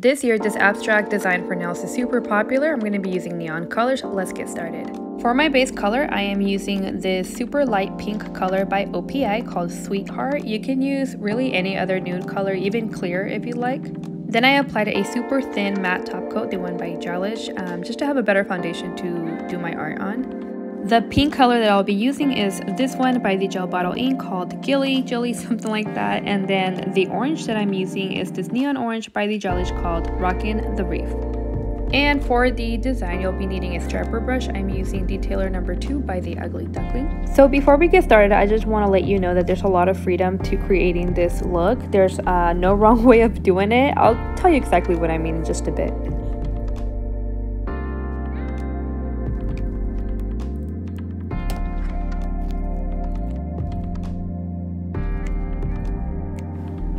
This year, this abstract design for nails is super popular. I'm going to be using neon colors. Let's get started. For my base color, I am using this super light pink color by OPI called Sweetheart. You can use really any other nude color, even clear if you like. Then I applied a super thin matte top coat, the one by Gelish, um, just to have a better foundation to do my art on. The pink color that I'll be using is this one by the Gel Bottle Inc called Gilly, Jilly, something like that. And then the orange that I'm using is this neon orange by the Gelish called Rockin' the Reef. And for the design, you'll be needing a striper brush. I'm using Detailer number two by the Ugly Duckling. So before we get started, I just want to let you know that there's a lot of freedom to creating this look. There's uh, no wrong way of doing it. I'll tell you exactly what I mean in just a bit.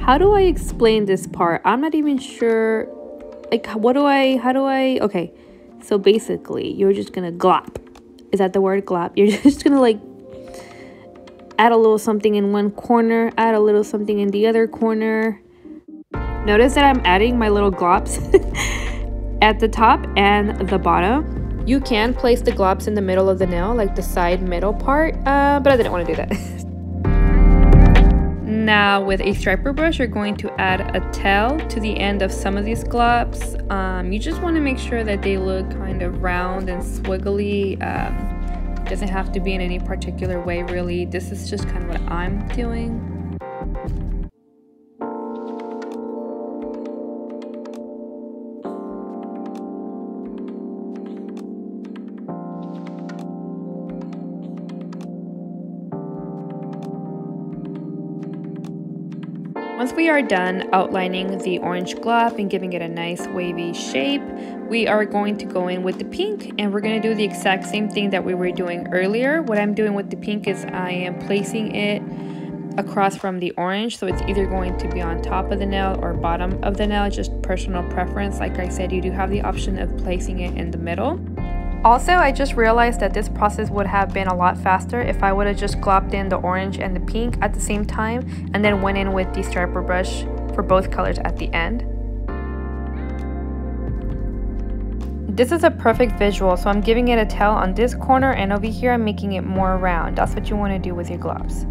How do I explain this part? I'm not even sure. Like, what do I, how do I, okay. So basically, you're just gonna glop. Is that the word glop? You're just gonna like add a little something in one corner, add a little something in the other corner. Notice that I'm adding my little glops at the top and the bottom. You can place the glops in the middle of the nail, like the side middle part, uh, but I didn't want to do that. Now with a striper brush, you're going to add a tail to the end of some of these glops. Um, you just want to make sure that they look kind of round and swiggly. Um, doesn't have to be in any particular way really. This is just kind of what I'm doing. Once we are done outlining the orange glop and giving it a nice wavy shape, we are going to go in with the pink and we're going to do the exact same thing that we were doing earlier. What I'm doing with the pink is I am placing it across from the orange so it's either going to be on top of the nail or bottom of the nail just personal preference like I said you do have the option of placing it in the middle also, I just realized that this process would have been a lot faster if I would have just glopped in the orange and the pink at the same time and then went in with the striper brush for both colors at the end. This is a perfect visual, so I'm giving it a tail on this corner and over here I'm making it more round. That's what you want to do with your glops.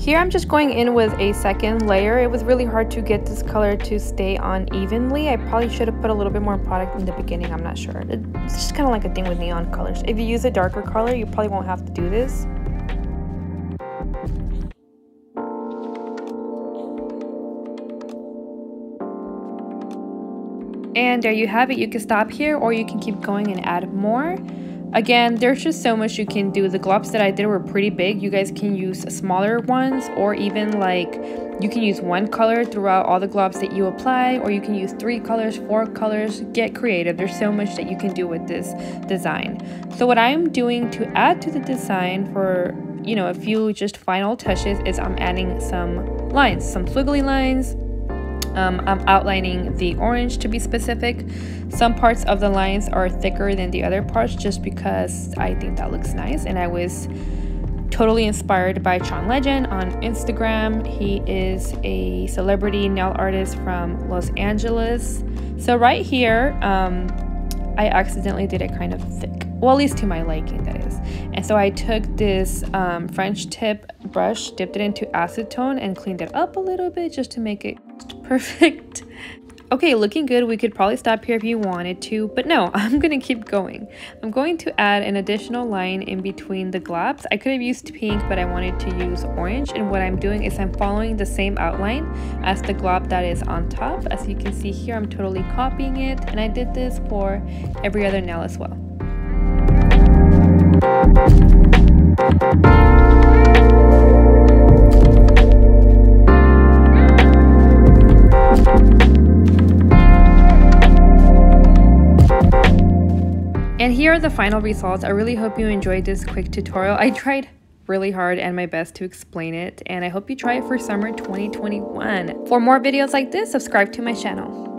Here I'm just going in with a second layer. It was really hard to get this color to stay on evenly. I probably should have put a little bit more product in the beginning, I'm not sure. It's just kind of like a thing with neon colors. If you use a darker color, you probably won't have to do this. And there you have it. You can stop here or you can keep going and add more. Again, there's just so much you can do. The globs that I did were pretty big. You guys can use smaller ones or even like you can use one color throughout all the globs that you apply or you can use three colors, four colors. Get creative. There's so much that you can do with this design. So what I'm doing to add to the design for you know a few just final touches is I'm adding some lines, some squiggly lines, um, I'm outlining the orange to be specific. Some parts of the lines are thicker than the other parts just because I think that looks nice and I was totally inspired by Chaun Legend on Instagram. He is a celebrity nail artist from Los Angeles. So right here, um, I accidentally did it kind of thick. Well, at least to my liking, that is. And so I took this um, French tip brush, dipped it into acetone, and cleaned it up a little bit just to make it perfect. Okay, looking good. We could probably stop here if you wanted to, but no, I'm to keep going. I'm going to add an additional line in between the globs. I could have used pink, but I wanted to use orange. And what I'm doing is I'm following the same outline as the glop that is on top. As you can see here, I'm totally copying it. And I did this for every other nail as well. Here are the final results. I really hope you enjoyed this quick tutorial. I tried really hard and my best to explain it and I hope you try it for summer 2021. For more videos like this, subscribe to my channel.